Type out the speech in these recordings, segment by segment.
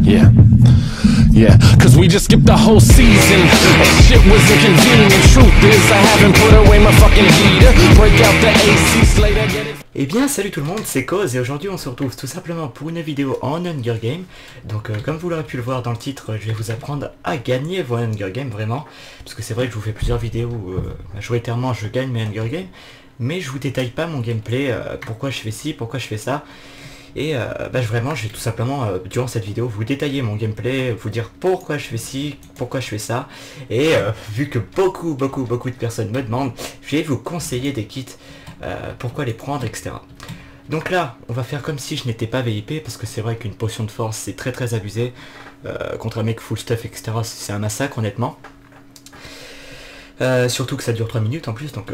Yeah. Yeah, cause we just skipped the whole season. Shit was inconvenient. Truth is, I haven't put away my fucking heater. Break out the AC Slater, get it. Eh bien salut tout le monde, c'est Cause et aujourd'hui on se retrouve tout simplement pour une vidéo en Hunger Game. Donc euh, comme vous l'aurez pu le voir dans le titre, je vais vous apprendre à gagner vos Hunger Games vraiment. Parce que c'est vrai que je vous fais plusieurs vidéos où euh, majoritairement je gagne mes Hunger Games. Mais je vous détaille pas mon gameplay, euh, pourquoi je fais ci, pourquoi je fais ça. Et euh, bah, vraiment je vais tout simplement euh, durant cette vidéo vous détailler mon gameplay, vous dire pourquoi je fais ci, pourquoi je fais ça. Et euh, vu que beaucoup beaucoup beaucoup de personnes me demandent, je vais vous conseiller des kits, pourquoi les prendre, etc. Donc là, on va faire comme si je n'étais pas VIP, parce que c'est vrai qu'une potion de force c'est très très abusé. Contre un mec full stuff, etc. C'est un massacre honnêtement. Surtout que ça dure 3 minutes en plus, donc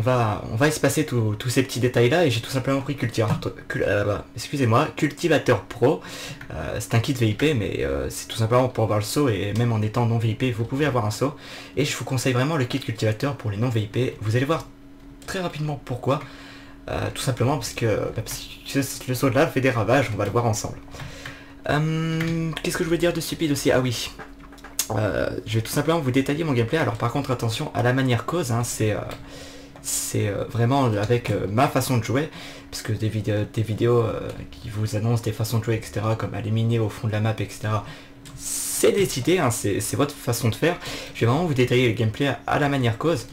on va on va espacer tous ces petits détails là et j'ai tout simplement pris cultivateur, cul- bah, excusez-moi, cultivateur pro. Euh, c'est un kit VIP mais euh, c'est tout simplement pour avoir le saut et même en étant non VIP vous pouvez avoir un saut. Et je vous conseille vraiment le kit cultivateur pour les non VIP. Vous allez voir très rapidement pourquoi. Euh, tout simplement parce que, bah, le saut de lave fait des ravages, on va le voir ensemble. Euh, Qu'est-ce que je voulais dire de stupide aussi? Ah oui, je vais tout simplement vous détailler mon gameplay. Alors par contre attention à la manière cause, hein, c'est c'est euh, vraiment avec euh, ma façon de jouer, parce que des vidéos, des vidéos euh, qui vous annoncent des façons de jouer, etc., comme éliminer au fond de la map, etc., c'est décidé, hein, c'est votre façon de faire. Je vais vraiment vous détailler le gameplay à, la manière cause.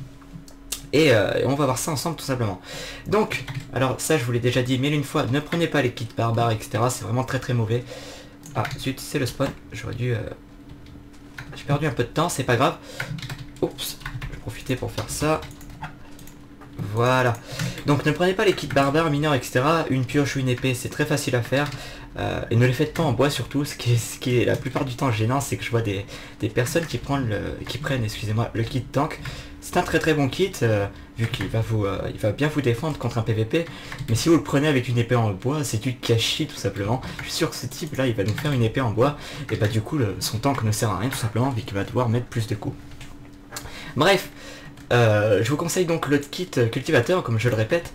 Et, on va voir ça ensemble tout simplement. Donc, alors ça je vous l'ai déjà dit mille une fois, ne prenez pas les kits barbares, etc. C'est vraiment très très mauvais. Ah zut, c'est le spawn. J'aurais dû... J'ai perdu un peu de temps, c'est pas grave. Oups, je vais profiter pour faire ça. Voilà. Donc ne prenez pas les kits barbares, mineurs, etc. Une pioche ou une épée, c'est très facile à faire. Euh, et ne les faites pas en bois surtout. Ce qui est, la plupart du temps gênant, c'est que je vois des, personnes qui prennent le, excusez-moi, le kit tank. C'est un très très bon kit, euh, vu qu'il va vous, euh, bien vous défendre contre un PVP. Mais si vous le prenez avec une épée en bois, c'est du gâchis tout simplement. Je suis sûr que ce type là, il va nous faire une épée en bois. Et bah du coup, le- son tank ne sert à rien tout simplement, vu qu'il va devoir mettre plus de coups. Bref, euh, je vous conseille donc le kit cultivateur, comme je le répète.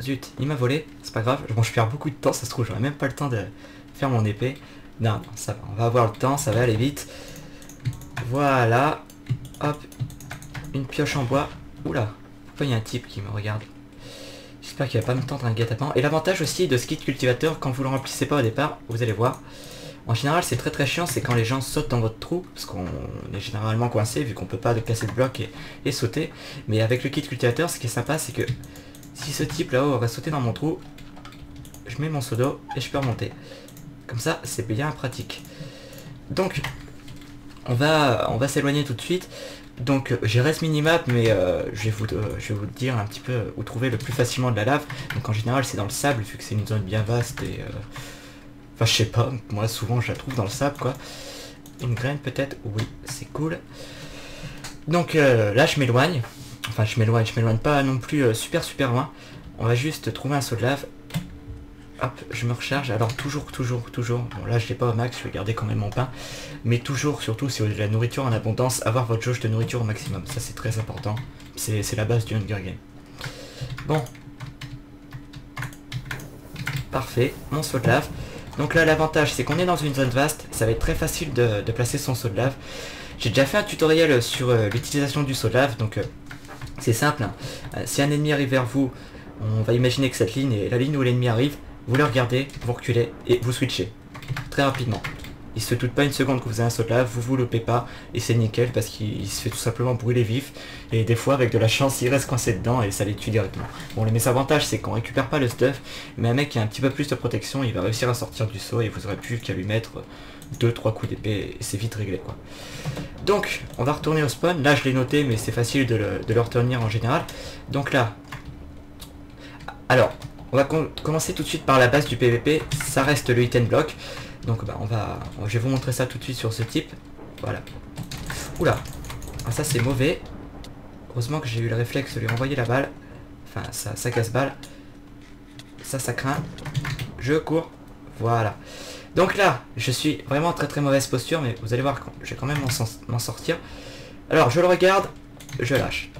Zut, il m'a volé, c'est pas grave. Bon, je perds beaucoup de temps, ça se trouve, j'aurai même pas le temps de faire mon épée. Non, non, ça va, on va avoir le temps, ça va aller vite. Voilà. Hop. Une pioche en bois. Oula, pourquoi il y a un type qui me regarde? J'espère qu'il va pas me tendre un guet-apens. Et l'avantage aussi de ce kit cultivateur, quand vous le remplissez pas au départ, vous allez voir. En général, c'est très très chiant, c'est quand les gens sautent dans votre trou, parce qu'on est généralement coincé, vu qu'on peut pas casser de bloc et, sauter. Mais avec le kit cultivateur, ce qui est sympa, c'est que si ce type là-haut va sauter dans mon trou, je mets mon seau d'eau et je peux remonter. Comme ça, c'est bien pratique. Donc, on va, on va s'éloigner tout de suite. Donc, j'ai reste minimap, mais euh, je, vais vous, euh, je vais vous dire un petit peu où trouver le plus facilement de la lave. Donc, en général, c'est dans le sable, vu que c'est une zone bien vaste et... euh, Enfin, je sais pas, moi souvent je la trouve dans le sable, quoi. Une graine peut-être? Oui, c'est cool. Donc euh, là, je m'éloigne. Enfin, je m'éloigne, je m'éloigne pas non plus euh, super super loin. On va juste trouver un seau de lave. Hop, je me recharge. Alors toujours, toujours, toujours. Bon là je l'ai pas au max, je vais garder quand même mon pain. Mais toujours, surtout si vous avez de la nourriture en abondance, avoir votre jauge de nourriture au maximum. Ça c'est très important. C'est la base du Hunger Game. Bon. Parfait, mon seau de lave. Donc là l'avantage c'est qu'on est dans une zone vaste, ça va être très facile de, placer son seau de lave. J'ai déjà fait un tutoriel sur euh, l'utilisation du seau de lave, donc euh, c'est simple. hein. Euh, si un ennemi arrive vers vous, on va imaginer que cette ligne est la ligne où l'ennemi arrive, vous le regardez, vous reculez et vous switchez. Très rapidement. Il se doute pas une seconde que vous avez un saut lave, vous vous loupez pas et c'est nickel parce qu'il se fait tout simplement brûler vif et des fois avec de la chance il reste coincé dedans et ça les tue directement. Bon les mésavantages c'est qu'on récupère pas le stuff mais un mec qui a un petit peu plus de protection il va réussir à sortir du saut et vous aurez plus qu'à lui mettre 2-3 coups d'épée et c'est vite réglé quoi. Donc on va retourner au spawn, là je l'ai noté mais c'est facile de le, le retenir en général. Donc là, alors on va com- commencer tout de suite par la base du PVP, ça reste le and block. Donc bah on va, je vais vous montrer ça tout de suite sur ce type. Voilà. Oula, ah, ça c'est mauvais. Heureusement que j'ai eu le réflexe de lui envoyer la balle. Enfin ça, ça casse balle. Ça ça craint. Je cours. Voilà. Donc là, je suis vraiment très très mauvaise posture, mais vous allez voir, je vais quand même m'en sortir. Alors, je le regarde, je lâche.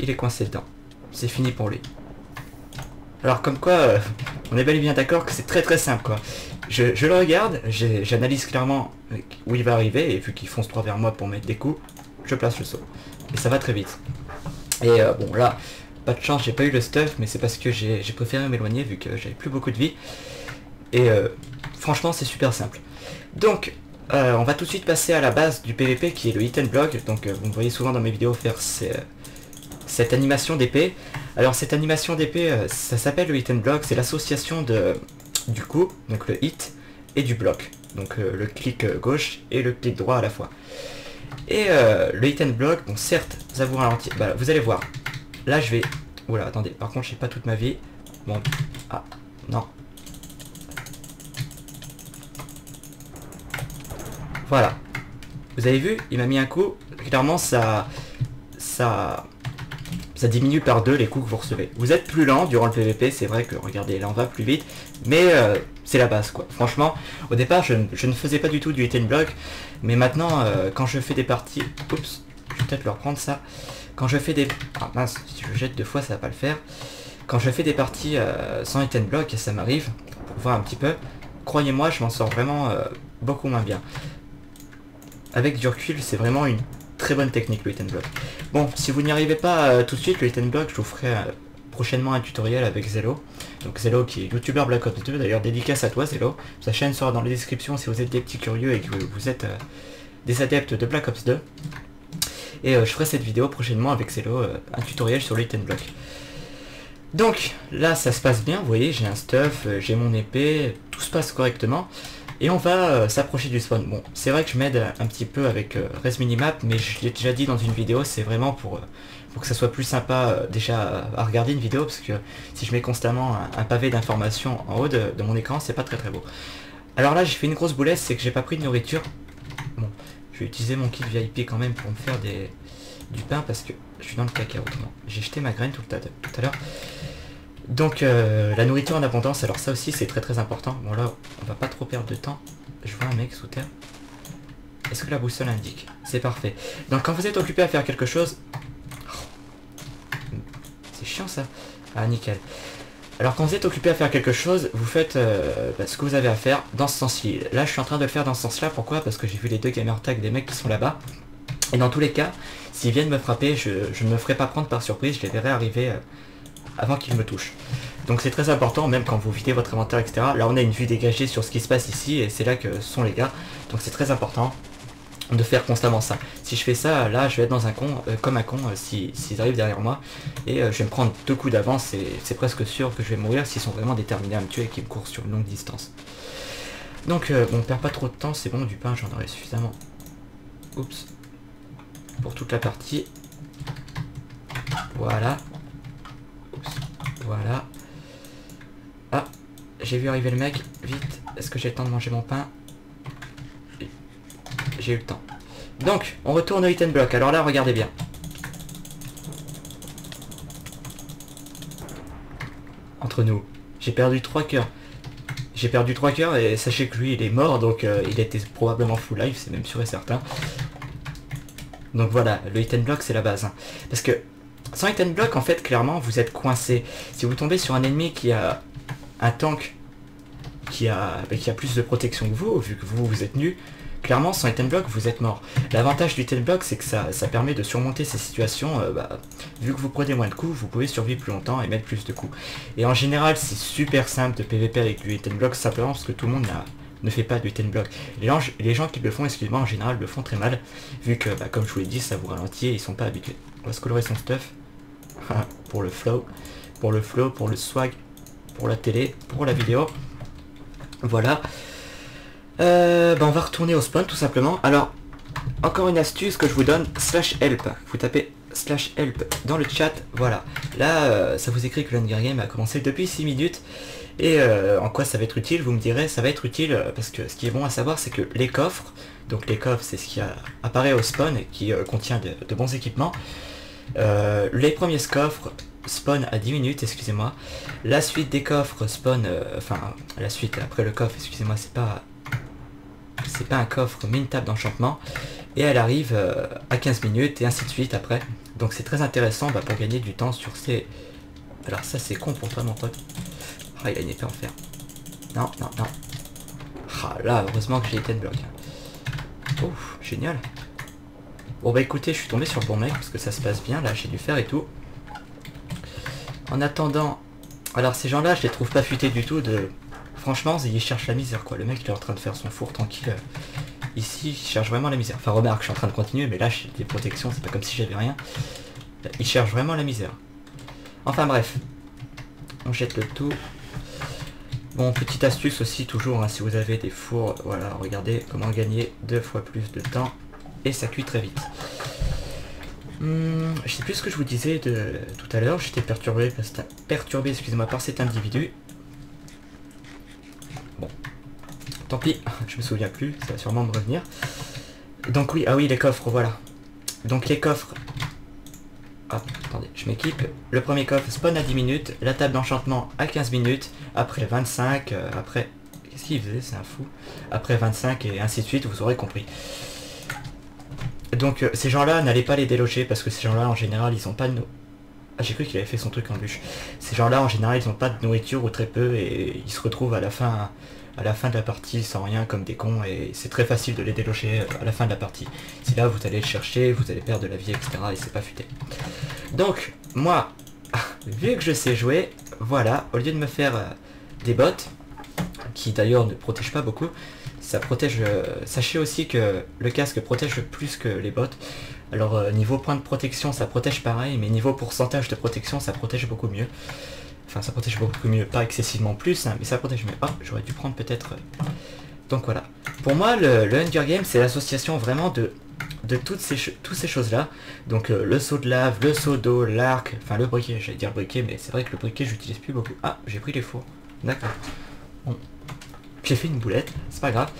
Il est coincé dedans. C'est fini pour lui. Alors, comme quoi, euh, on est bel et bien d'accord que c'est très très simple, quoi. Je, le regarde, j'analyse clairement où il va arriver, et vu qu'il fonce droit vers moi pour mettre des coups, je place le saut. Et ça va très vite. Et euh, bon là, pas de chance, j'ai pas eu le stuff, mais c'est parce que j'ai préféré m'éloigner vu que j'avais plus beaucoup de vie. Et euh, franchement, c'est super simple. Donc, euh, on va tout de suite passer à la base du PVP qui est le hit and block. Donc, euh, vous me voyez souvent dans mes vidéos faire euh, cette animation d'épée. Alors, cette animation d'épée, euh, ça s'appelle le hit and block. C'est l'association de du coup, donc le hit et du bloc. Donc, euh, le clic gauche et le clic droit à la fois. Et euh, le hit and block, bon certes, ça vous ralentit. Bah, vous allez voir. Là, je vais... Oula, attendez. Par contre, j'ai pas toute ma vie. Bon. Ah, non. Voilà. Vous avez vu Il m'a mis un coup. Clairement, ça... Ça... Ça diminue par deux les coups que vous recevez. Vous êtes plus lent durant le PVP, c'est vrai que, regardez, là on va plus vite. Mais euh, c'est la base, quoi. Franchement, au départ, je, ne- faisais pas du tout du hit block. Mais maintenant, euh, quand je fais des parties... Oups, je vais peut-être le reprendre ça. Quand je fais des... Ah mince, si je jette deux fois, ça va pas le faire. Quand je fais des parties euh, sans hit block, ça m'arrive, pour voir un petit peu, croyez-moi, je m'en sors vraiment beaucoup moins bien. Avec du recul, c'est vraiment une très bonne technique le hit block. Bon, si vous n'y arrivez pas tout de suite, le hit block, je vous ferai prochainement un tutoriel avec Zelo. Donc Zelo qui est youtubeur Black Ops 2, d'ailleurs dédicace à toi Zelo. Sa chaîne sera dans les descriptions si vous êtes des petits curieux et que vous êtes euh, des adeptes de Black Ops 2. Et euh, je ferai cette vidéo prochainement avec Zelo, euh, un tutoriel sur le block. Donc là ça se passe bien, vous voyez, j'ai un stuff, euh, j'ai mon épée, tout se passe correctement. Et on va s'approcher du spawn. Bon, c'est vrai que je m'aide un petit peu avec Res Minimap, mais je l'ai déjà dit dans une vidéo, c'est vraiment pour, pour que ça soit plus sympa euh, déjà à regarder une vidéo, parce que si je mets constamment un, pavé d'informations en haut de, mon écran, c'est pas très très beau. Alors là j'ai fait une grosse boulette, c'est que j'ai pas pris de nourriture. Bon, je vais utiliser mon kit VIP quand même pour me faire des, du pain, parce que je suis dans le caca autrement. J'ai jeté ma graine tout, le tout à l'heure. Donc euh, la nourriture en abondance, alors ça aussi c'est très très important. Bon là, on va pas trop perdre de temps. Je vois un mec sous terre. Est-ce que la boussole indique? C'est parfait. Donc quand vous êtes occupé à faire quelque chose... C'est chiant ça. Ah nickel. Alors quand vous êtes occupé à faire quelque chose, vous faites euh, bah, ce que vous avez à faire dans ce sens-ci. Là je suis en train de le faire dans ce sens-là. Pourquoi? Parce que j'ai vu les deux gamer tags des mecs qui sont là-bas. Et dans tous les cas, s'ils viennent me frapper, je, ne me ferai pas prendre par surprise. Je les verrai arriver... euh, avant qu'il me touche. Donc c'est très important, même quand vous videz votre inventaire, etc. Là on a une vue dégagée sur ce qui se passe ici, et c'est là que sont les gars. Donc c'est très important de faire constamment ça. Si je fais ça, là je vais être dans un con, euh, comme un con, euh, si- s'ils arrivent derrière moi, et euh, je vais me prendre deux coups d'avance, et c'est presque sûr que je vais mourir s'ils sont vraiment déterminés à me tuer et qu'ils me courent sur une longue distance. Donc bon, on perd pas trop de temps, c'est bon, du pain j'en aurai suffisamment. Oups. Pour toute la partie. Voilà. Voilà. Ah, j'ai vu arriver le mec. Vite, est-ce que j'ai le temps de manger mon pain? J'ai eu le temps. Donc, on retourne au and block. Alors là, regardez bien. Entre nous, j'ai perdu trois cœurs. J'ai perdu trois cœurs et sachez que lui, il est mort, donc euh, il était probablement full life, c'est même sûr et certain. Donc voilà, le and block, c'est la base. hein. Parce que sans and block, en fait, clairement, vous êtes coincé. Si vous tombez sur un ennemi qui a un tank qui a, bah, qui a plus de protection que vous, vu que vous, vous êtes nu, clairement, sans and block, vous êtes mort. L'avantage du and block, c'est que ça, permet de surmonter ces situations. euh, bah, vu que vous prenez moins de coups, vous pouvez survivre plus longtemps et mettre plus de coups. Et en général, c'est super simple de PVP avec du and block, simplement parce que tout le monde ne fait pas du and block. Les gens, les gens qui le font, excusez-moi, en général, le font très mal, vu que, bah, comme je vous l'ai dit, ça vous ralentit et ils sont pas habitués. On va se colorer son stuff. pour le flow, pour le flow, pour le swag, pour la télé, pour la vidéo. Voilà. Bah, on va retourner au spawn tout simplement. Alors, encore une astuce que je vous donne, slash help. Vous tapez slash help dans le chat, voilà. Là, euh, ça vous écrit que l'Hunger Game a commencé depuis 6 minutes. Et euh, en quoi ça va être utile Vous me direz, ça va être utile parce que ce qui est bon à savoir, c'est que les coffres, donc les coffres, c'est ce qui apparaît au spawn qui contient de, de bons équipements. Les premiers coffres spawn à 10 minutes, excusez-moi. La suite des coffres spawn, enfin la suite après le coffre, excusez-moi, c'est pas c'est pas un coffre mais une table d'enchantement et elle arrive euh, à 15 minutes et ainsi de suite après. Donc c'est très intéressant bah, pour gagner du temps sur ces. Alors ça c'est con pour toi mon pote. Ah il a une épée en fer. Non, non, non. Ah là, heureusement que j'ai été de bloc. Ouf, génial. Bon bah écoutez, je suis tombé sur le bon mec parce que ça se passe bien, là j'ai dû faire et tout. En attendant, alors ces gens-là, je les trouve pas futés du tout de... Franchement, ils cherchent la misère quoi. Le mec il est en train de faire son four tranquille. Ici, il cherche vraiment la misère. Enfin remarque, je suis en train de continuer, mais là j'ai des protections, c'est pas comme si j'avais rien. Il cherche vraiment la misère. Enfin bref. On jette le tout. Bon, petite astuce aussi, toujours, hein, si vous avez des fours, voilà, regardez comment gagner deux fois plus de temps. Et ça cuit très vite. Hum, je sais plus ce que je vous disais tout à l'heure, j'étais perturbé, perturbé excusez-moi, par cet individu. Bon, tant pis, je me souviens plus, ça va sûrement me revenir. Donc oui, ah oui, les coffres, voilà. Donc les coffres... Ah, attendez, je m'équipe. Le premier coffre spawn à 10 minutes, la table d'enchantement à 15 minutes, après 25, euh, après... Qu'est-ce qu'il faisait C'est un fou. Après 25 et ainsi de suite, vous aurez compris. Donc euh, ces gens-là, n'allez pas les déloger parce que ces gens-là, en général, ils ont pas de... Ah, j'ai cru qu'il avait fait son truc en bûche. Ces gens-là, en général, ils ont pas de nourriture ou très peu et ils se retrouvent à la fin la fin de la partie sans rien comme des cons et c'est très facile de les déloger à la fin de la partie. Si là, vous allez le chercher, vous allez perdre de la vie, etc. et c'est pas futé. Donc, moi, vu que je sais jouer, voilà, au lieu de me faire euh, des bottes, qui d'ailleurs ne protègent pas beaucoup, ça protège... Euh, sachez aussi que le casque protège plus que les bottes. Alors euh, niveau point de protection ça protège pareil, mais niveau pourcentage de protection ça protège beaucoup mieux. Enfin ça protège beaucoup mieux, pas excessivement plus, hein, mais ça protège mieux. Ah, j'aurais dû prendre peut-être... Euh, donc voilà. Pour moi le, Hunger Game c'est l'association vraiment de, de toutes ces, toutes ces choses-là. Donc le saut de lave, le saut d'eau, l'arc, enfin le briquet, j'allais dire briquet, mais c'est vrai que le briquet j'utilise plus beaucoup. Ah, j'ai pris les fours. D'accord. Bon, j'ai fait une boulette, c'est pas grave.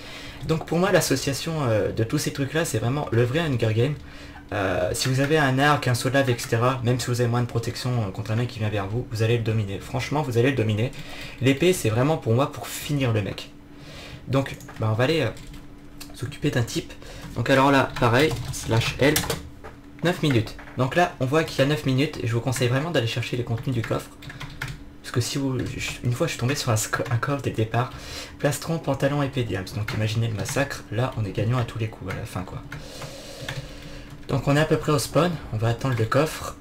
Donc pour moi l'association euh, de tous ces trucs là c'est vraiment le vrai Hunger Game. Euh, si vous avez un arc, un lave, etc., même si vous avez moins de protection euh, contre un mec qui vient vers vous, vous allez le dominer. Franchement, vous allez le dominer. L'épée, c'est vraiment pour moi pour finir le mec. Donc, bah, on va aller s'occuper d'un type. Donc alors là, pareil, slash help, 9 minutes. Donc là, on voit qu'il y a 9 minutes, et je vous conseille vraiment d'aller chercher les contenus du coffre. Parce que si vous... Une fois je suis tombé sur un, coffre des départs, plastron, pantalon et pédiams. Donc imaginez le massacre, là on est gagnant à tous les coups à la fin quoi. Donc on est à peu près au spawn, on va attendre le coffre.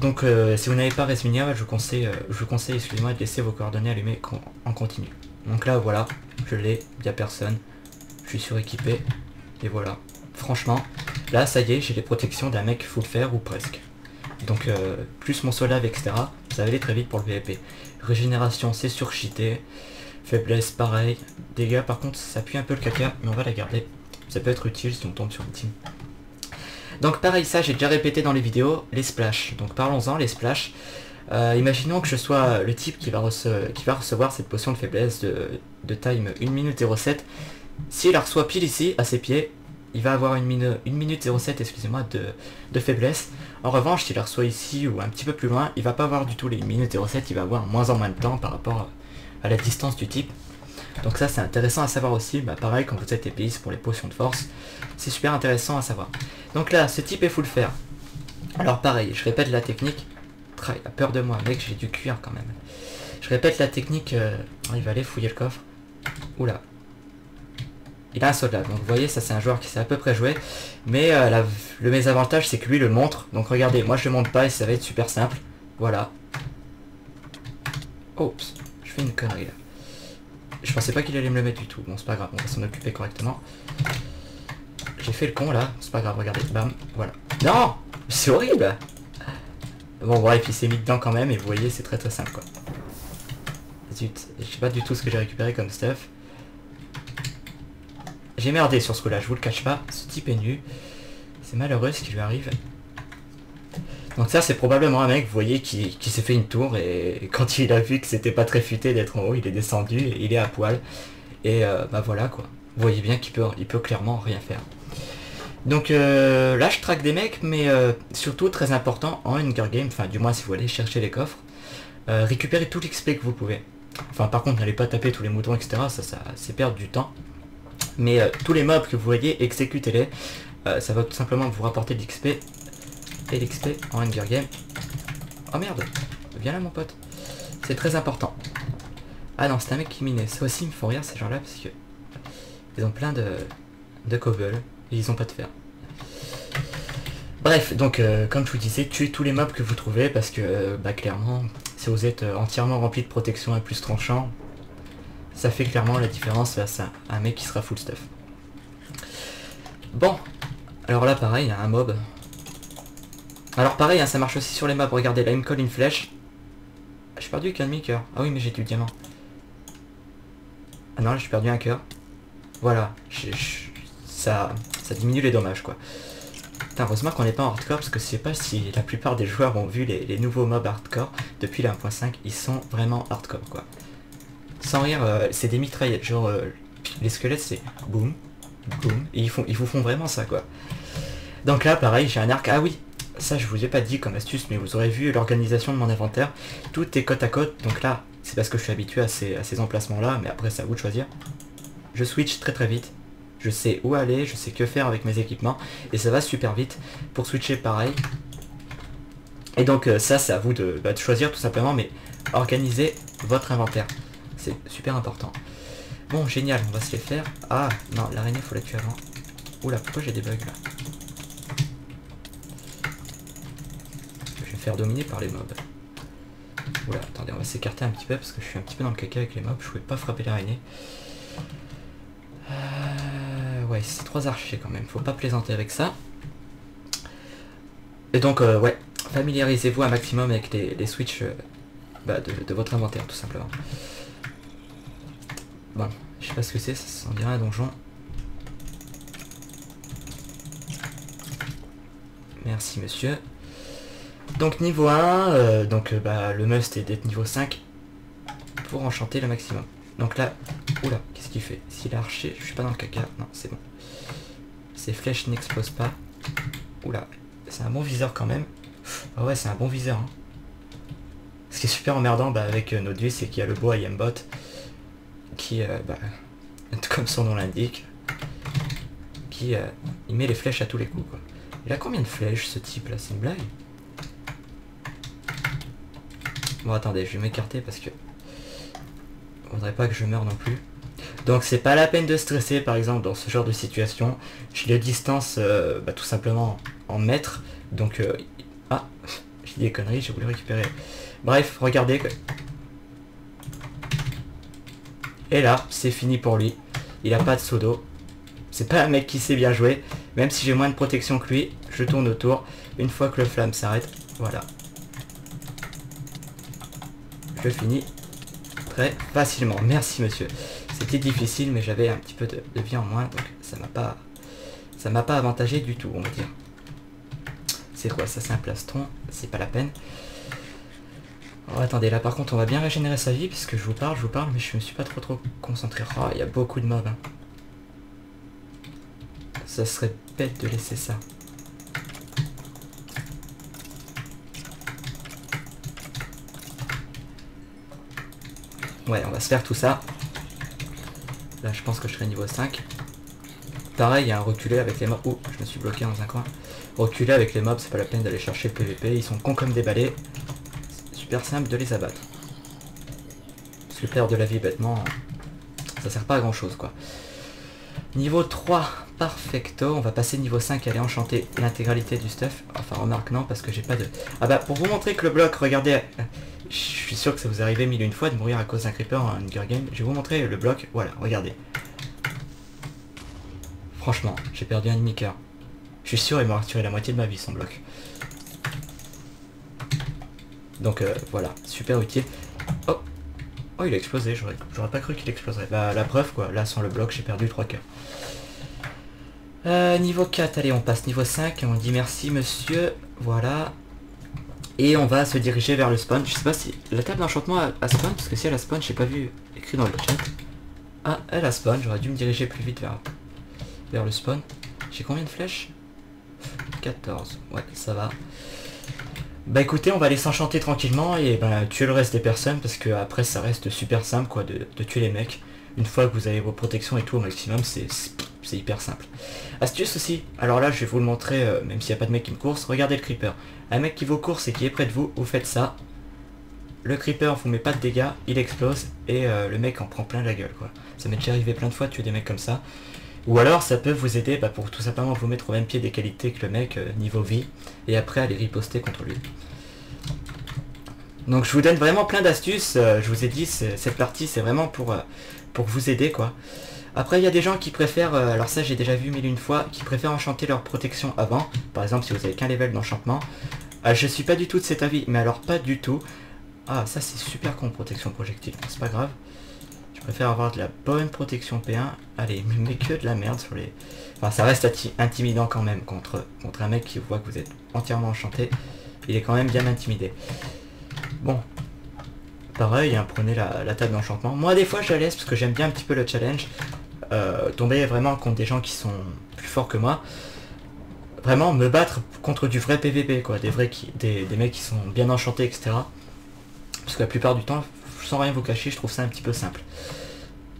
Donc euh, si vous n'avez pas Resminia, je vous conseille, euh, je vous conseille excusez-moi, de laisser vos coordonnées allumées en continu. Donc là voilà, je l'ai, il n'y a personne. Je suis suréquipé. Et voilà. Franchement, là ça y est, j'ai les protections d'un mec full fer ou presque. Donc euh, plus mon solave, etc. Ça va aller très vite pour le PvP. Régénération, c'est surchité. Faiblesse, pareil. Dégâts, par contre, ça pue un peu le caca, mais on va la garder. Ça peut être utile si on tombe sur une team. Donc pareil, ça j'ai déjà répété dans les vidéos, les splash. Donc parlons-en, les splash. Euh, imaginons que je sois le type qui va, recevoir cette potion de faiblesse de, time 1 minute 07. S'il la reçoit pile ici, à ses pieds, il va avoir une, minute, une minute 07 excusez-moi, de, faiblesse. En revanche, s'il la reçoit ici ou un petit peu plus loin, il va pas avoir du tout les minutes 07, il va avoir moins en moins de temps par rapport à la distance du type. Donc ça c'est intéressant à savoir aussi, bah, pareil quand vous êtes épéiste pour les potions de force, c'est super intéressant à savoir. Donc là, ce type est full fer. Alors pareil, je répète la technique. Il a peur de moi, mec, j'ai du cuir quand même. Je répète la technique, euh, il va aller fouiller le coffre. Oula, il a un soldat. Donc vous voyez, ça c'est un joueur qui sait à peu près jouer. Mais euh, le mésavantage c'est que lui le montre. Donc regardez, moi je le montre pas et ça va être super simple. Voilà. Oups, je fais une connerie là. Je pensais pas qu'il allait me le mettre du tout. Bon c'est pas grave, on va s'en occuper correctement. J'ai fait le con là, c'est pas grave, regardez, bam, voilà. Non C'est horrible Bon bref, il s'est mis dedans quand même et vous voyez c'est très très simple quoi. Zut, je sais pas du tout ce que j'ai récupéré comme stuff. J'ai merdé sur ce coup-là, je vous le cache pas. Ce type est nu. C'est malheureux ce qui lui arrive. Donc ça c'est probablement un mec, vous voyez, qui, s'est fait une tour et quand il a vu que c'était pas très futé d'être en haut, il est descendu et il est à poil. Et euh, bah voilà quoi. Vous voyez bien qu'il peut, il peut clairement rien faire. Donc euh, là je traque des mecs, mais euh, surtout très important en Hunger Game, enfin du moins si vous allez chercher les coffres, récupérez tout l'XP que vous pouvez. Enfin par contre n'allez pas taper tous les moutons etc, ça, ça c'est perdre du temps. Mais tous les mobs que vous voyez, exécutez-les. Ça va tout simplement vous rapporter de l'XP. Et l'XP en Hunger Game. Oh merde Viens là mon pote. C'est très important. Ah non, c'est un mec qui minait. Ça aussi, me faut rire ces gens-là parce que... Ils ont plein de, de cobble et ils ont pas de fer. Bref, donc euh, comme je vous disais, tuez tous les mobs que vous trouvez parce que euh, bah, clairement, si vous êtes euh, entièrement rempli de protection à plus tranchant, ça fait clairement la différence face à un mec qui sera full stuff. Bon, alors là pareil, il y a un mob. Alors pareil, hein, ça marche aussi sur les maps, regardez, là il me colle une flèche. J'ai perdu qu'un demi-cœur. Ah oui, mais j'ai du diamant. Ah non, là j'ai perdu un cœur. Voilà, ça, ça diminue les dommages quoi. heureusement qu'on n'est pas en hardcore parce que je sais pas si la plupart des joueurs ont vu les, nouveaux mobs hardcore depuis la 1.5, ils sont vraiment hardcore quoi. Sans rire, euh, c'est des mitraillettes, genre euh, les squelettes c'est boum, boum, et ils, font, ils vous font vraiment ça quoi. Donc là pareil, j'ai un arc, ah oui, ça je vous ai pas dit comme astuce, mais vous aurez vu l'organisation de mon inventaire, tout est côte à côte, donc là c'est parce que je suis habitué à ces, à ces emplacements là, mais après c'est à vous de choisir je switch très très vite. Je sais où aller, je sais que faire avec mes équipements. Et ça va super vite. Pour switcher pareil. Et donc euh, ça c'est à vous bah, de, choisir tout simplement. Mais organisez votre inventaire. C'est super important. Bon génial, on va se les faire. Ah non, l'araignée faut la tuer avant. Oula, pourquoi j'ai des bugs là Je vais me faire dominer par les mobs. Oula, attendez, on va s'écarter un petit peu parce que je suis un petit peu dans le caca avec les mobs. Je pouvais pas frapper l'araignée. Euh, ouais, c'est trois archers quand même, faut pas plaisanter avec ça. Et donc, euh, ouais, familiarisez-vous un maximum avec les, switches euh, bah, de, votre inventaire, tout simplement. Bon, je sais pas ce que c'est, ça sent bien un donjon. Merci monsieur. Donc niveau 1, donc bah, le must est d'être niveau 5 pour enchanter le maximum. Donc là, oula, qu'est-ce qu'il fait? S'il a arché, je suis pas dans le caca. Non, c'est bon. Ces flèches n'explosent pas. Oula, c'est un bon viseur quand même. Ah ouais, c'est un bon viseur. Hein. Ce qui est super emmerdant bah, avec euh, notre c'est qu'il y a le beau IMBot qui, euh, bah, comme son nom l'indique, qui euh, il met les flèches à tous les coups. Quoi. Il a combien de flèches ce type là C'est une blague? Bon attendez, je vais m'écarter parce que faudrait pas que je meure non plus. Donc c'est pas la peine de stresser par exemple dans ce genre de situation. J'ai les distances euh, bah, tout simplement en mètres. Donc euh, ah j'ai des conneries, j'ai voulu récupérer. Bref, regardez. Et là, c'est fini pour lui. Il a pas de seau d'eau. C'est pas un mec qui sait bien jouer. Même si j'ai moins de protection que lui, je tourne autour. Une fois que le flamme s'arrête, voilà. Je finis facilement. Merci monsieur. C'était difficile mais j'avais un petit peu de, vie en moins donc ça m'a pas ça m'a pas avantagé du tout on va dire. C'est quoi ça? C'est un plastron, c'est pas la peine. Oh, attendez là par contre on va bien régénérer sa vie puisque je vous parle, je vous parle mais je me suis pas trop trop concentré. Oh il y a beaucoup de mobs. Hein. Ça serait bête de laisser ça. Ouais, on va se faire tout ça. Là, je pense que je serai niveau 5. Pareil, il y a un reculé avec les mobs. Oh, je me suis bloqué dans un coin. Reculer avec les mobs, c'est pas la peine d'aller chercher le PVP. Ils sont cons comme des balais. Super simple de les abattre. Parce perdre de la vie bêtement, ça sert pas à grand chose, quoi. Niveau 3, perfecto. On va passer niveau 5 et aller enchanter l'intégralité du stuff. Enfin, remarque non, parce que j'ai pas de... Ah bah, pour vous montrer que le bloc, regardez... Je suis sûr que ça vous arrive mille une fois de mourir à cause d'un creeper en Hunger Game. Je vais vous montrer le bloc. Voilà, regardez. Franchement, j'ai perdu un demi-cœur. Je suis sûr il m'a retiré la moitié de ma vie son bloc. Donc euh, voilà, super utile. Oh Oh il a explosé, j'aurais pas cru qu'il exploserait. Bah la preuve quoi, là sans le bloc j'ai perdu 3 cœurs. Euh, niveau 4, allez on passe niveau 5, on dit merci monsieur, voilà, et on va se diriger vers le spawn. Je sais pas si la table d'enchantement a, spawn, parce que si elle a spawn, j'ai pas vu écrit dans le chat. Ah, elle a spawn, j'aurais dû me diriger plus vite vers, le spawn. J'ai combien de flèches? 14, ouais, ça va. Bah écoutez, on va aller s'enchanter tranquillement et bah, tuer le reste des personnes, parce que après ça reste super simple quoi de, de tuer les mecs. Une fois que vous avez vos protections et tout au maximum, c'est hyper simple. Astuce aussi, alors là je vais vous le montrer, euh, même s'il n'y a pas de mec qui me course, regardez le creeper. Un mec qui vous course et qui est près de vous, vous faites ça. le creeper vous met pas de dégâts, il explose et euh, le mec en prend plein la gueule quoi. Ça m'est déjà arrivé plein de fois de tuer des mecs comme ça. Ou alors ça peut vous aider bah, pour tout simplement vous mettre au même pied des qualités que le mec euh, niveau vie et après aller riposter contre lui. Donc je vous donne vraiment plein d'astuces, je vous ai dit cette partie c'est vraiment pour, pour vous aider quoi. Après il y a des gens qui préfèrent, alors ça j'ai déjà vu mille une fois, qui préfèrent enchanter leur protection avant. Par exemple si vous avez qu'un level d'enchantement. je suis pas du tout de cet avis, mais alors pas du tout. Ah, ça c'est super con, protection projectile. C'est pas grave. Je préfère avoir de la bonne protection P1. Allez, mais que de la merde sur les... Enfin, ça reste intimidant quand même contre, contre un mec qui voit que vous êtes entièrement enchanté. Il est quand même bien intimidé. Bon. Pareil, hein, prenez la, table d'enchantement. Moi, des fois, je la laisse parce que j'aime bien un petit peu le challenge. Euh, tomber vraiment contre des gens qui sont plus forts que moi. Vraiment, me battre contre du vrai PVP, quoi. Des, vrais qui, des, mecs qui sont bien enchantés, etc. Parce que la plupart du temps, sans rien vous cacher, je trouve ça un petit peu simple.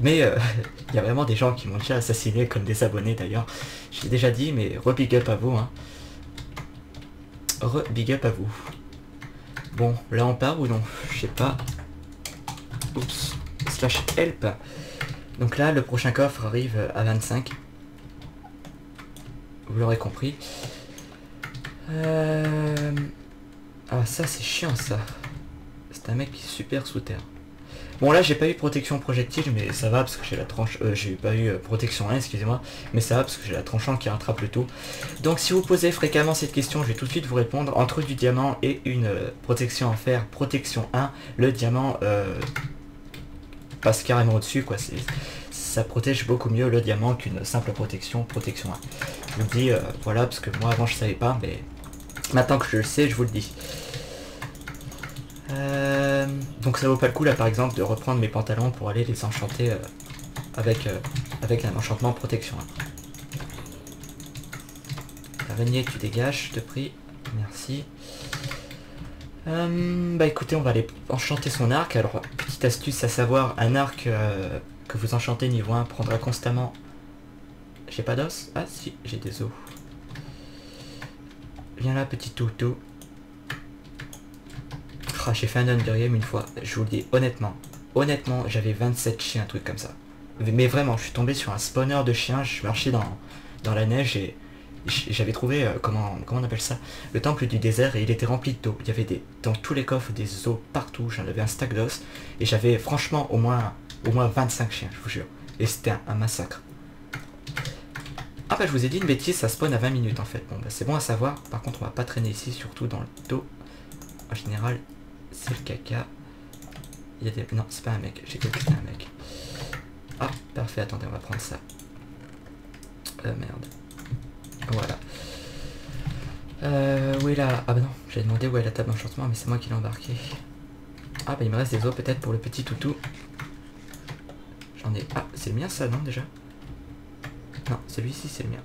Mais euh, il y a vraiment des gens qui m'ont déjà assassiné comme des abonnés d'ailleurs. J'ai déjà dit, mais re-big up à vous. Hein. Re-big up à vous. Bon, là on part ou non? Je sais pas. Oups. Slash help. Donc là, le prochain coffre arrive à 25. Vous l'aurez compris. Euh... Ah ça c'est chiant ça un mec qui est super sous terre. Bon là j'ai pas eu protection projectile mais ça va parce que j'ai la tranche euh, j'ai pas eu euh, protection 1 excusez-moi mais ça va parce que j'ai la tranchante qui rattrape le tout. Donc si vous posez fréquemment cette question je vais tout de suite vous répondre entre du diamant et une euh, protection en fer protection 1 le diamant passe carrément au dessus quoi c'est ça protège beaucoup mieux le diamant qu'une simple protection protection 1. Je vous le dis voilà parce que moi avant je savais pas mais maintenant que je le sais je vous le dis. Euh, donc ça vaut pas le coup là par exemple de reprendre mes pantalons pour aller les enchanter euh, avec, euh, avec un enchantement protection. Araignée tu dégages, je te prie. Merci. Bah écoutez on va aller enchanter son arc. Alors petite astuce à savoir, un arc que vous enchantez niveau 1 prendra constamment... J'ai pas d'os? Ah si, j'ai des os. Viens là petit toutou. Ah, j'ai fait un undergame une fois, je vous le dis honnêtement. Honnêtement, j'avais 27 chiens, un truc comme ça. Mais vraiment, je suis tombé sur un spawner de chiens, je marchais dans, dans la neige et j'avais trouvé, euh, comment, comment on appelle ça? Le temple du désert et il était rempli d'eau. Il y avait des, dans tous les coffres des os partout, j'en avais un stack d'os et j'avais franchement au moins, au moins 25 chiens, je vous jure. Et c'était un, massacre. Ah bah je vous ai dit une bêtise, ça spawn à 20 minutes en fait. Bon bah c'est bon à savoir, par contre on va pas traîner ici, surtout dans le dos. En général, c'est le caca. Il y a des... Non, c'est pas un mec. J'ai cru c'était un mec. Ah, parfait. Attendez, on va prendre ça. Euh, merde. Voilà. Euh, où est la... Ah bah non, j'ai demandé où est la table d'enchantement, mais c'est moi qui l'ai embarqué. Ah bah il me reste des os peut-être pour le petit toutou. J'en ai... Ah, c'est le mien ça, non, déjà? Non, celui-ci, c'est le mien.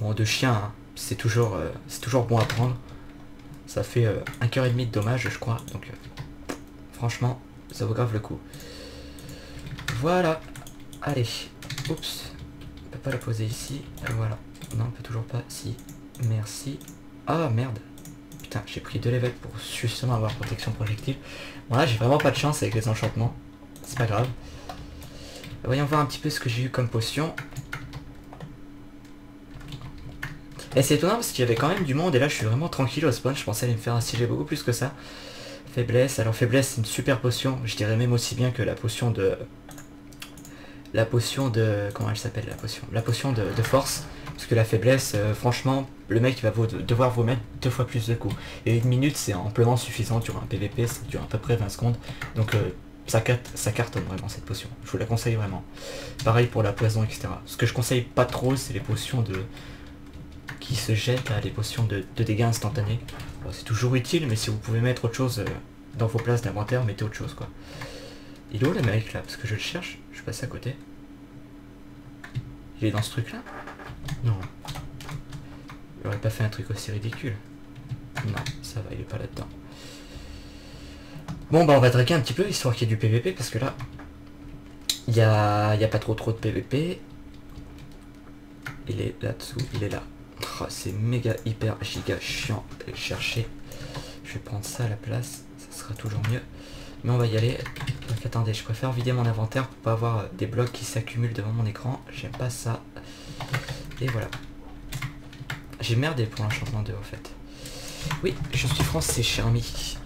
Bon, de chien, hein. c'est toujours, euh, toujours bon à prendre. Ça fait euh, un cœur et demi de dommage, je crois. Donc, euh, franchement, ça vaut grave le coup. Voilà. Allez. Oups. Pas la poser ici. Voilà. Non, on peut toujours pas. Si. Merci. Ah, merde. Putain, j'ai pris deux levels pour justement avoir protection projectile. Voilà, j'ai vraiment pas de chance avec les enchantements. C'est pas grave. Voyons voir un petit peu ce que j'ai eu comme potion. Et c'est étonnant parce qu'il y avait quand même du monde et là je suis vraiment tranquille au spawn, je pensais aller me faire assiéger beaucoup plus que ça. Faiblesse, alors faiblesse c'est une super potion, je dirais même aussi bien que la potion de... La potion de... Comment elle s'appelle la potion La potion de, force. Parce que la faiblesse, euh, franchement, le mec va devoir vous mettre deux fois plus de coups. Et une minute c'est amplement suffisant sur un PVP, ça dure à peu près 20 secondes. Donc euh, ça, ça, cartonne vraiment cette potion. Je vous la conseille vraiment. Pareil pour la poison, etc. Ce que je conseille pas trop, c'est les potions de, qui se jette à des potions de, dégâts instantanés. c'est toujours utile, mais si vous pouvez mettre autre chose euh, dans vos places d'inventaire, mettez autre chose quoi. Il est où le mec là? Parce que je le cherche, je passe à côté. Il est dans ce truc là Non. Il aurait pas fait un truc aussi ridicule. Non, ça va, il est pas là-dedans. Bon bah on va traquer un petit peu histoire qu'il y ait du PVP parce que là il n'y a, y a pas trop trop de PVP. Il est là-dessous, il est là. Oh, c'est méga hyper giga chiant de chercher. Je vais prendre ça à la place, ça sera toujours mieux. Mais on va y aller. Donc attendez, je préfère vider mon inventaire pour pas avoir euh, des blocs qui s'accumulent devant mon écran. J'aime pas ça. Et voilà. J'ai merdé pour l'enchantement 2 en fait. Oui, je suis français, cher ami.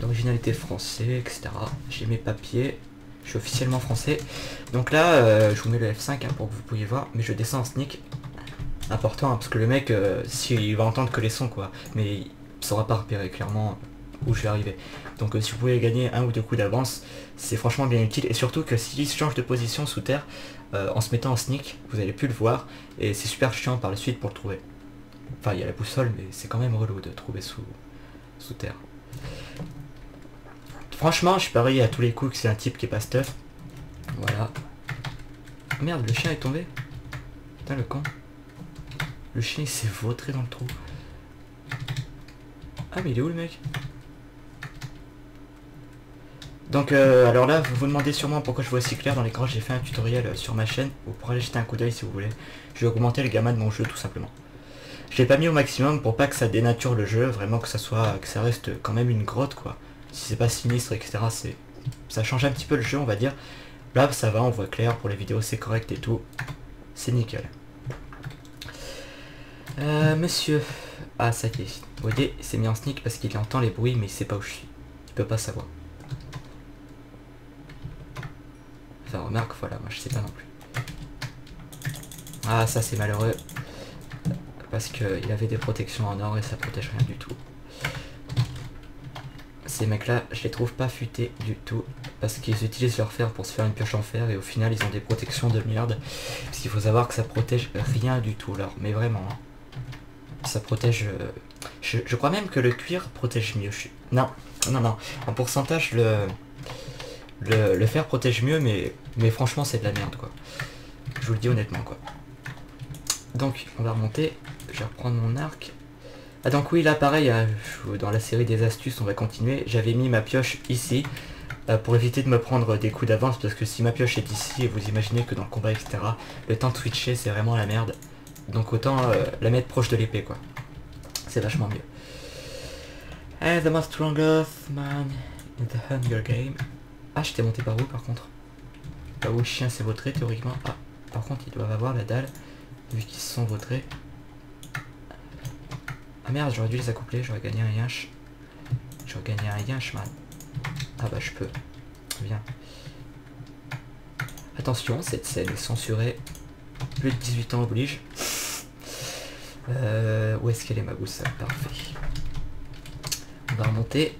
L'originalité français, etc. J'ai mes papiers. Je suis officiellement français. Donc là, euh, je vous mets le F5 hein, pour que vous puissiez voir. Mais je descends en sneak. Important, hein, parce que le mec, euh, s'il va entendre que les sons, quoi. Mais il saura pas repérer clairement où je vais arriver. Donc euh, si vous pouvez gagner un ou deux coups d'avance, c'est franchement bien utile. Et surtout que s'il change de position sous terre, en se mettant en sneak, vous allez plus le voir. Et c'est super chiant par la suite pour le trouver. Enfin, il y a la boussole, mais c'est quand même relou de trouver sous, sous terre. Franchement, je parie à tous les coups que c'est un type qui est pas stuff. Voilà. Merde, le chien est tombé. Putain, le con. Le chien s'est vautré dans le trou. Ah, mais il est où le mec? Donc euh, alors là, vous vous demandez sûrement pourquoi je vois si clair dans l'écran, j'ai fait un tutoriel euh, sur ma chaîne, vous pourrez aller jeter un coup d'œil si vous voulez. Je vais augmenter le gamma de mon jeu tout simplement. Je l'ai pas mis au maximum pour pas que ça dénature le jeu, vraiment que ça soit que ça reste quand même une grotte quoi. Si c'est pas sinistre, etc. c'est ça change un petit peu le jeu on va dire. Là ça va, on voit clair pour les vidéos, c'est correct et tout. C'est nickel. Euh, monsieur. Ah ça y est. Vous voyez, il s'est mis en sneak parce qu'il entend les bruits mais il sait pas où je suis. Il peut pas savoir. Enfin remarque, voilà, moi je sais pas non plus. Ah ça c'est malheureux. Parce qu'il avait des protections en or et ça protège rien du tout. Ces mecs là, je les trouve pas futés du tout. Parce qu'ils utilisent leur fer pour se faire une pioche en fer et au final ils ont des protections de merde. Parce qu'il faut savoir que ça protège rien du tout là. Mais vraiment. Hein. Ça protège... Euh, je, crois même que le cuir protège mieux. Non, non, non. En pourcentage, le... Le, fer protège mieux, mais, franchement, c'est de la merde, quoi. Je vous le dis honnêtement, quoi. Donc, on va remonter. Je vais reprendre mon arc. Ah donc oui, là, pareil, hein, dans la série des astuces, on va continuer. J'avais mis ma pioche ici, euh, pour éviter de me prendre des coups d'avance, parce que si ma pioche est ici, et vous imaginez que dans le combat, etc., le temps de switcher, c'est vraiment la merde. Donc autant euh, la mettre proche de l'épée, quoi. C'est vachement mieux. the most strongest man in the Hunger Game. Ah, j'étais monté par où par contre? Là où le chien s'est vautré théoriquement? Ah, par contre ils doivent avoir la dalle, vu qu'ils sont vautrés. Ah merde, j'aurais dû les accoupler, j'aurais gagné un yinch. J'aurais gagné un yinch, man. Ah bah je peux. Bien. Attention, cette scène est censurée. Plus de 18 ans oblige. Euh, où est-ce qu'elle est ma boussole Parfait. On va remonter.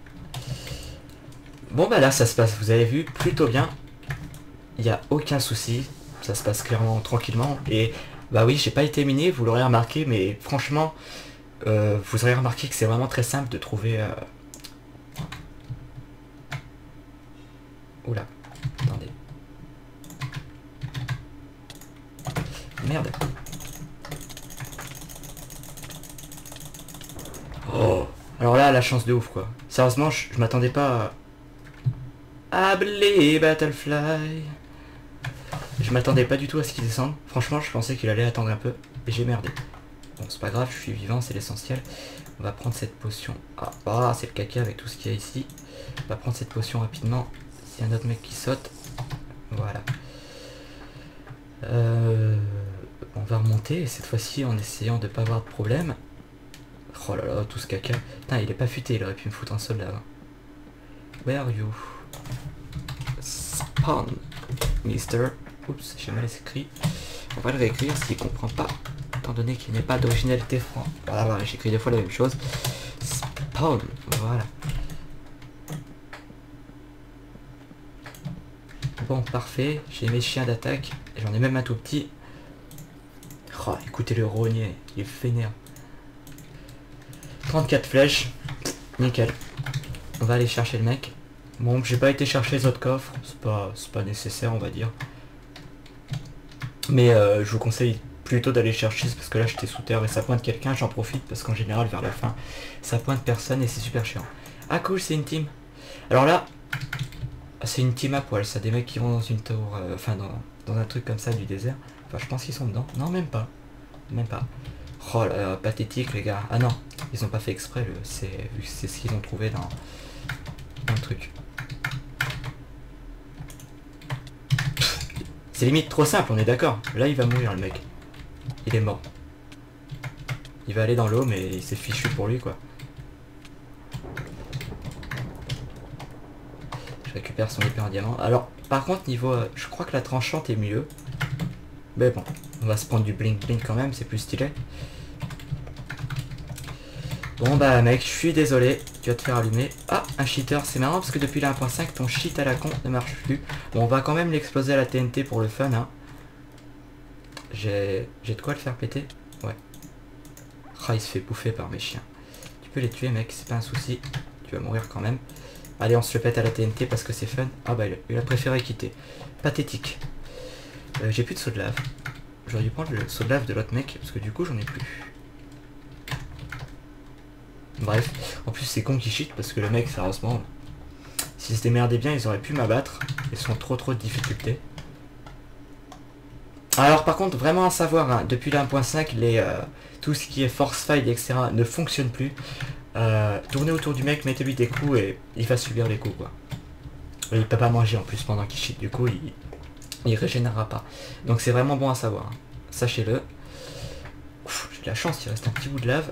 Bon bah là ça se passe, vous avez vu, plutôt bien. Il n'y a aucun souci. Ça se passe clairement tranquillement. Et bah oui, j'ai pas été miné, vous l'aurez remarqué, mais franchement, euh, vous aurez remarqué que c'est vraiment très simple de trouver... Euh... Oula, attendez. Merde. Oh Alors là, la chance de ouf, quoi. Sérieusement, je, je m'attendais pas à Ablé Battlefly. Je m'attendais pas du tout à ce qu'il descende. Franchement, je pensais qu'il allait attendre un peu. Et j'ai merdé. Bon, c'est pas grave, je suis vivant, c'est l'essentiel. On va prendre cette potion. Ah, bah, c'est le caca avec tout ce qu'il y a ici. On va prendre cette potion rapidement. S'il y a un autre mec qui saute. Voilà. Euh, on va remonter, cette fois-ci en essayant de pas avoir de problème. Oh là là, tout ce caca. Putain, il est pas futé, il aurait pu me foutre un soldat. Hein. Where are you? Spawn, Mister. Oups, j'ai mal écrit. On va le réécrire s'il comprend pas, étant donné qu'il n'est pas d'originalité franc. Voilà, voilà j'écris deux fois la même chose. Spawn, voilà. Bon, parfait. J'ai mes chiens d'attaque. J'en ai même un tout petit. Oh, écoutez le rogné, il est fainéant. 34 flèches. Nickel. On va aller chercher le mec. Bon, j'ai pas été chercher les autres coffres, c'est pas, pas nécessaire on va dire. Mais euh, je vous conseille plutôt d'aller chercher, parce que là j'étais sous terre et ça pointe quelqu'un, j'en profite parce qu'en général vers la fin, ça pointe personne et c'est super chiant. Ah cool, c'est une team. Alors là, c'est une team à poil, ça des mecs qui vont dans une tour, euh, enfin dans, un truc comme ça du désert. Enfin je pense qu'ils sont dedans. Non même pas. Même pas. Oh là, pathétique les gars. Ah non. Ils ont pas fait exprès, c'est ce qu'ils ont trouvé dans, dans le truc. C'est limite trop simple, on est d'accord. Là, il va mourir, le mec. Il est mort. Il va aller dans l'eau, mais il s'est fichu pour lui, quoi. Je récupère son en diamant. Alors, par contre, niveau... euh, je crois que la tranchante est mieux. Mais bon, on va se prendre du blink blink quand même, c'est plus stylé. Bon bah mec, je suis désolé, tu vas te faire allumer. Ah, un cheater, c'est marrant parce que depuis la 1.5, ton cheat à la con ne marche plus. Bon, on va quand même l'exploser à la TNT pour le fun, hein. J'ai de quoi le faire péter? Ouais. Ah, il se fait bouffer par mes chiens. Tu peux les tuer, mec, c'est pas un souci. Tu vas mourir quand même. Allez, on se le pète à la TNT parce que c'est fun. Ah bah, il a, il a préféré quitter. Pathétique. Euh, J'ai plus de saut de lave. J'aurais dû prendre le saut de lave de l'autre mec parce que du coup, j'en ai plus. Bref, en plus c'est con qui cheat parce que le mec, sérieusement, s'ils se démerdaient bien, ils auraient pu m'abattre. Ils sont trop trop de difficultés. Alors par contre, vraiment à savoir, hein, depuis la 1.5, les, euh, tout ce qui est force fight, etc. ne fonctionne plus. Euh, tournez autour du mec, mettez-lui des coups et il va subir les coups quoi. Et il peut pas manger en plus pendant qu'il cheat, du coup il, il régénérera pas. Donc c'est vraiment bon à savoir. hein. Sachez-le. J'ai de la chance, il reste un petit bout de lave.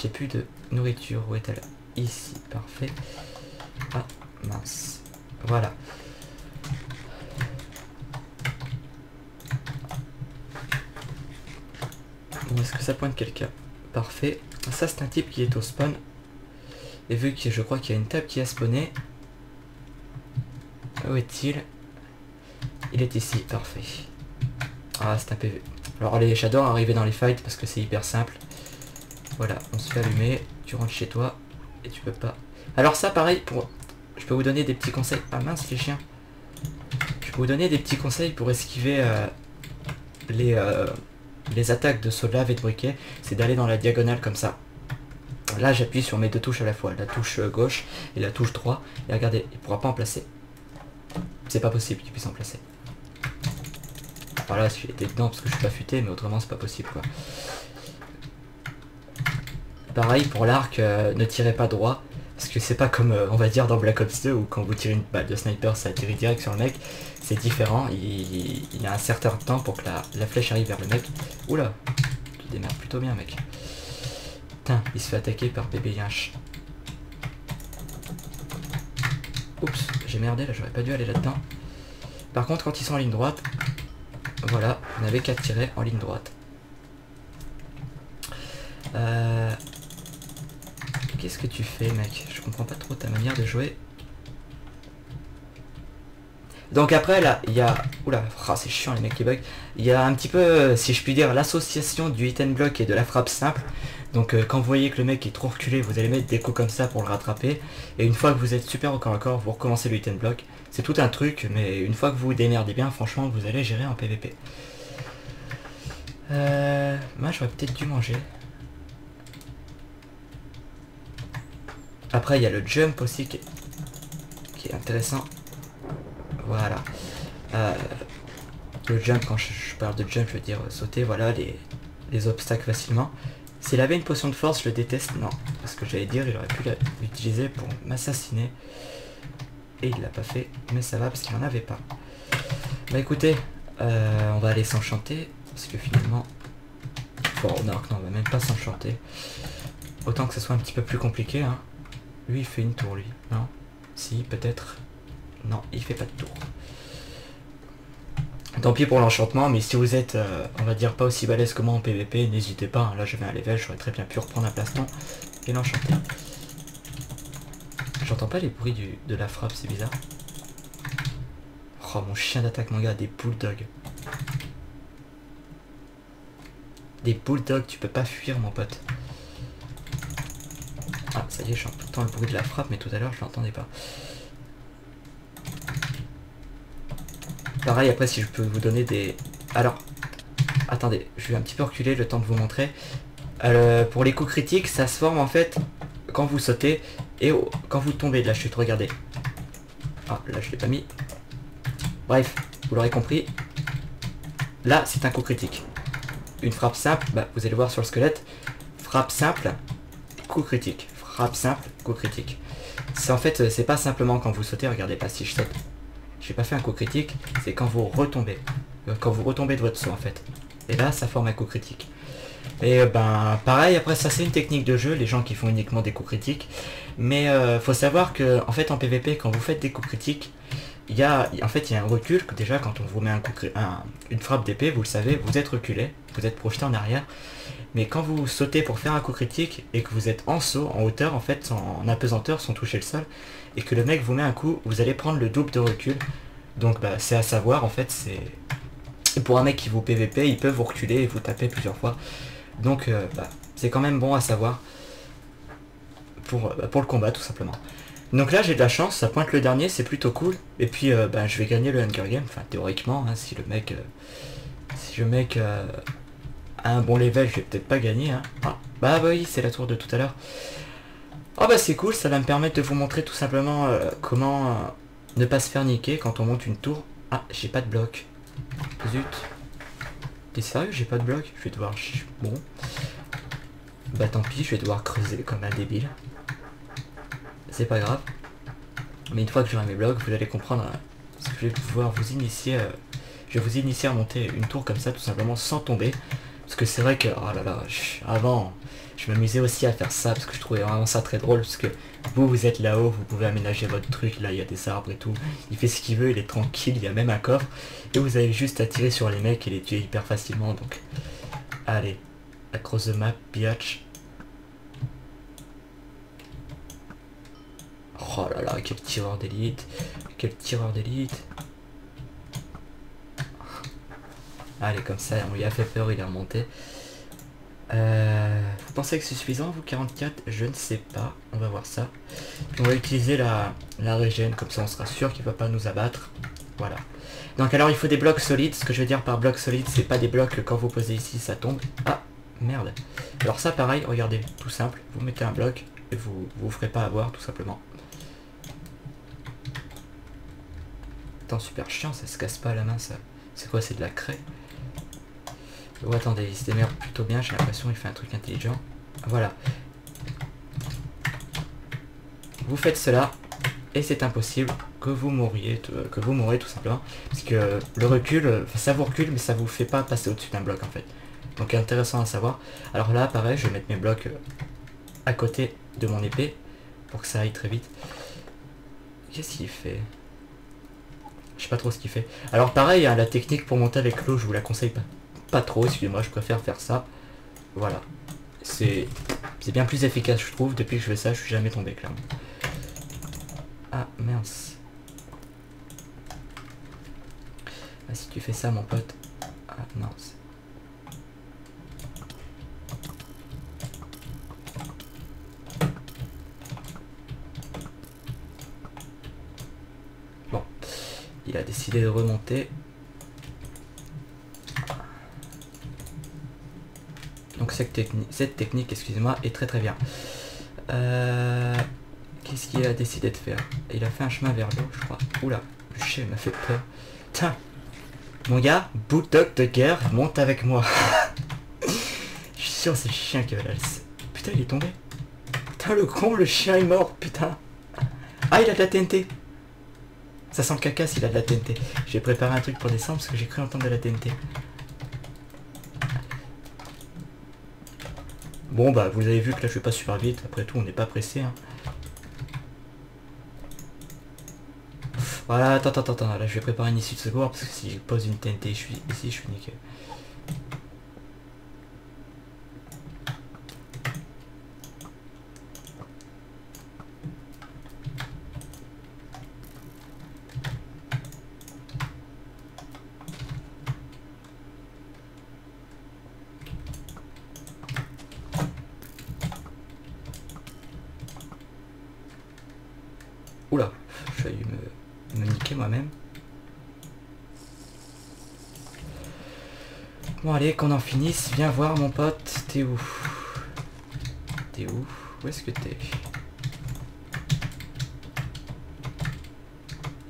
J'ai plus de nourriture. Où est-elle? Ici, parfait. Ah, mince. Voilà. Bon, est-ce que ça pointe quelqu'un? Parfait. Ça, c'est un type qui est au spawn. Et vu que je crois qu'il y a une table qui a spawné. Où est-il? Il est ici, parfait. Ah, c'est un PV. Alors, les j'adore arriver dans les fights parce que c'est hyper simple. Voilà, on se fait allumer, tu rentres chez toi et tu peux pas. Alors ça pareil pour. Je peux vous donner des petits conseils. Ah mince les chiens. Je peux vous donner des petits conseils pour esquiver euh, les, euh, les attaques de saut de lave et de briquet. C'est d'aller dans la diagonale comme ça. Là j'appuie sur mes deux touches à la fois, la touche euh, gauche et la touche droite. Et regardez, il pourra pas en placer. C'est pas possible qu'il puisse en placer. Voilà, si j'étais dedans parce que je suis pas futé, mais autrement c'est pas possible quoi. Pareil pour l'arc, euh, ne tirez pas droit. Parce que c'est pas comme, euh, on va dire, dans Black Ops 2 où quand vous tirez une balle de sniper, ça atterrit direct sur le mec. C'est différent. Il, a un certain temps pour que la, flèche arrive vers le mec. Oula, tu démerdes plutôt bien, mec. Putain, il se fait attaquer par bébé. Oups, j'ai merdé là, j'aurais pas dû aller là-dedans. Par contre, quand ils sont en ligne droite, voilà, vous n'avez qu'à tirer en ligne droite. Euh... Qu'est-ce que tu fais, mec? Je comprends pas trop ta manière de jouer. Donc après, là, il y a... Oula, ah, c'est chiant les mecs qui bug. Il y a un petit peu, euh, si je puis dire, l'association du hit and block et de la frappe simple. Donc euh, quand vous voyez que le mec est trop reculé, vous allez mettre des coups comme ça pour le rattraper. Et une fois que vous êtes super au corps à corps, vous recommencez le hit and block. C'est tout un truc, mais une fois que vous vous démerdez bien, franchement, vous allez gérer en PVP. Euh... Moi, j'aurais peut-être dû manger. Après, il y a le jump aussi qui est, qui est intéressant. Voilà. Euh, le jump, quand je, parle de jump, je veux dire euh, sauter, voilà, les, les obstacles facilement. S'il avait une potion de force, je le déteste, non. Parce que j'allais dire, il aurait pu l'utiliser pour m'assassiner. Et il l'a pas fait, mais ça va parce qu'il en avait pas. Bah écoutez, euh, on va aller s'enchanter. Parce que finalement... Bon, non, non, on va même pas s'enchanter. Autant que ce soit un petit peu plus compliqué, hein. Lui, il fait une tour, lui. Non Si, peut-être. Non, il fait pas de tour. Tant pis pour l'enchantement, mais si vous êtes, euh, on va dire, pas aussi balèze que moi en PVP, n'hésitez pas. hein. Là, j'avais un level, j'aurais très bien pu reprendre un plastron et l'enchanter. J'entends pas les bruits de la frappe, c'est bizarre. Oh, mon chien d'attaque, mon gars, des bulldogs. Des bulldogs, tu peux pas fuir, mon pote. Ah, ça y est, j'entends le bruit de la frappe, mais tout à l'heure, je l'entendais pas. Pareil, après, si je peux vous donner des... Alors, attendez, je vais un petit peu reculer le temps de vous montrer. Euh, pour les coups critiques, ça se forme en fait quand vous sautez et quand vous tombez de la chute. Regardez. Ah, là, je l'ai pas mis. Bref, vous l'aurez compris. Là, c'est un coup critique. Une frappe simple, bah, vous allez voir sur le squelette. frappe simple, coup critique. Frappe simple, coup critique. C'est en fait, c'est pas simplement quand vous sautez, regardez pas si je saute. J'ai pas fait un coup critique, c'est quand vous retombez. Euh, Quand vous retombez de votre saut en fait. Et là, ça forme un coup critique. Et euh, ben pareil, après ça c'est une technique de jeu, les gens qui font uniquement des coups critiques. Mais euh, faut savoir que en fait en PvP, quand vous faites des coups critiques, il y a en fait il y a un recul déjà quand on vous met un coup une frappe d'épée, vous le savez, vous êtes reculé, vous êtes projeté en arrière. Mais quand vous sautez pour faire un coup critique et que vous êtes en saut, en hauteur en fait, en apesanteur, sans toucher le sol, et que le mec vous met un coup, vous allez prendre le double de recul. Donc bah c'est à savoir en fait, c'est pour un mec qui vous PVP, il peut vous reculer et vous taper plusieurs fois. Donc euh, bah, c'est quand même bon à savoir pour, euh, bah, pour le combat tout simplement. Donc là j'ai de la chance, ça pointe le dernier, c'est plutôt cool. Et puis euh, bah, je vais gagner le Hunger Game, enfin théoriquement, hein, si le mec si le mec un bon level, je vais peut-être pas gagner. Hein. Ah, bah oui, c'est la tour de tout à l'heure. Oh bah c'est cool, ça va me permettre de vous montrer tout simplement euh, comment euh, ne pas se faire niquer quand on monte une tour. Ah, j'ai pas de bloc. Zut. T'es sérieux J'ai pas de bloc? Je vais devoir... Bon. Bah tant pis, je vais devoir creuser comme un débile. C'est pas grave. Mais une fois que j'aurai mes blocs, vous allez comprendre ce que je vais pouvoir vous initier. euh, je vais vous initier à monter une tour comme ça, tout simplement, sans tomber. Parce que c'est vrai que, oh là là, avant, je m'amusais aussi à faire ça, parce que je trouvais vraiment ça très drôle, parce que vous, vous êtes là-haut, vous pouvez aménager votre truc, là, il y a des arbres et tout. Il fait ce qu'il veut, il est tranquille, il y a même un coffre. Et vous avez juste à tirer sur les mecs et les tuer hyper facilement, donc... Allez, across the map, biatch. Oh là là, quel tireur d'élite. Quel tireur d'élite. Allez, comme ça, on lui a fait peur, il est remonté. Euh, vous pensez que c'est suffisant, vous, 44 Je ne sais pas. On va voir ça. On va utiliser la, la régène, comme ça on sera sûr qu'il va pas nous abattre. Voilà. Donc alors, il faut des blocs solides. Ce que je veux dire par blocs solides, c'est pas des blocs que quand vous posez ici, ça tombe. Ah, merde. Alors ça, pareil, regardez, tout simple. Vous mettez un bloc et vous vous ferez pas avoir, tout simplement. Attends, super chiant, ça se casse pas à la main, ça. C'est quoi, c'est de la craie? Oh, attendez, il se démerde plutôt bien, j'ai l'impression il fait un truc intelligent. Voilà. Vous faites cela, et c'est impossible que vous mouriez, t- que vous mourrez tout simplement. Parce que le recul, euh, ça vous recule, mais ça vous fait pas passer au-dessus d'un bloc en fait. Donc intéressant à savoir. Alors là, pareil, je vais mettre mes blocs euh, à côté de mon épée, pour que ça aille très vite. Qu'est-ce qu'il fait? Je sais pas trop ce qu'il fait. Alors pareil, hein, la technique pour monter avec l'eau, je vous la conseille pas pas trop, excusez-moi, je préfère faire ça. Voilà. C'est bien plus efficace, je trouve. Depuis que je fais ça, je suis jamais tombé, clairement. Ah, mince. Ah, si tu fais ça, mon pote. Ah, mince. Bon. Il a décidé de remonter. Donc cette, cette technique, excusez-moi, est très très bien. Euh, Qu'est-ce qu'il a décidé de faire? Il a fait un chemin vers l'eau, je crois. Oula, le chien m'a fait peur. Tiens, mon gars, bulldog de guerre, monte avec moi. je suis sûr c'est le chien qui va la laisser. Putain, il est tombé. Putain, le con, le chien est mort, putain. Ah, il a de la TNT. Ça sent le caca s'il a de la TNT. J'ai préparé un truc pour descendre parce que j'ai cru entendre de la TNT. Bon bah vous avez vu que là je vais pas super vite, après tout on n'est pas pressé. Hein. Voilà, attends, attends, attends, là je vais préparer une issue de secours parce que si je pose une TNT je suis ici, je suis niqué. Oula, j'ai failli me, me niquer moi-même. Bon allez, finisse, viens voir mon pote, t'es où? T'es où? Où est-ce que t'es?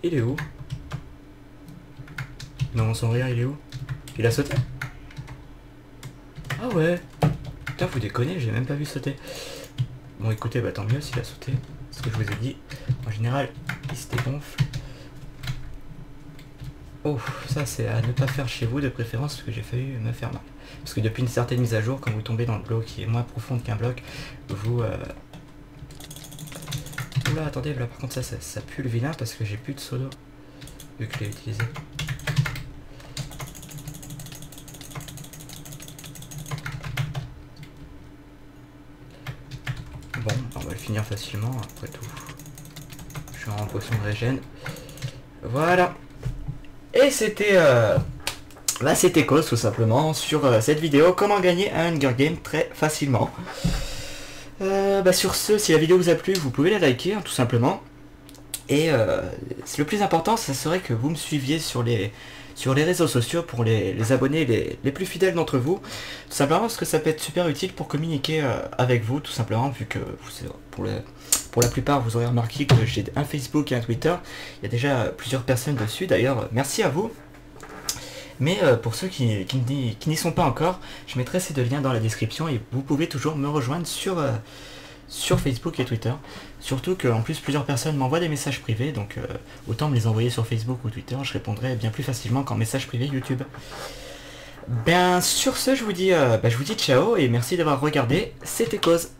Il est où? Non, sans rire, il est où? Il a sauté? Ah ouais Putain, vous déconnez, j'ai même pas vu sauter. Bon, écoutez, bah tant mieux s'il a sauté. Ce que je vous ai dit. En général, il se dégonfle. Oh, ça c'est à ne pas faire chez vous de préférence parce que j'ai failli me faire mal. Parce que depuis une certaine mise à jour, quand vous tombez dans le bloc qui est moins profonde qu'un bloc, vous... Euh... Oula, attendez, là par contre ça, ça, pue le vilain parce que j'ai plus de sodo vu que je l'ai utilisé. Bon, on va le finir facilement après tout. Je suis en poisson de régène. Voilà. Et c'était... Euh... C'était cause tout simplement sur euh, cette vidéo comment gagner un Hunger Game très facilement. Euh, bah sur ce, si la vidéo vous a plu, vous pouvez la liker hein, tout simplement. Et euh, le plus important, ça serait que vous me suiviez sur les, sur les réseaux sociaux pour les, abonnés les, plus fidèles d'entre vous. Tout simplement parce que ça peut être super utile pour communiquer avec vous, tout simplement, vu que pour, pour la plupart, vous aurez remarqué que j'ai un Facebook et un Twitter. Il y a déjà plusieurs personnes dessus, d'ailleurs, merci à vous. Mais euh, pour ceux qui, qui n'y sont pas encore, je mettrai ces deux liens dans la description et vous pouvez toujours me rejoindre sur, euh, sur Facebook et Twitter. Surtout qu'en plus plusieurs personnes m'envoient des messages privés, donc euh, autant me les envoyer sur Facebook ou Twitter, je répondrai bien plus facilement qu'en message privé YouTube. Ben sur ce, je vous dis, bah, je vous dis ciao et merci d'avoir regardé, c'était Cause.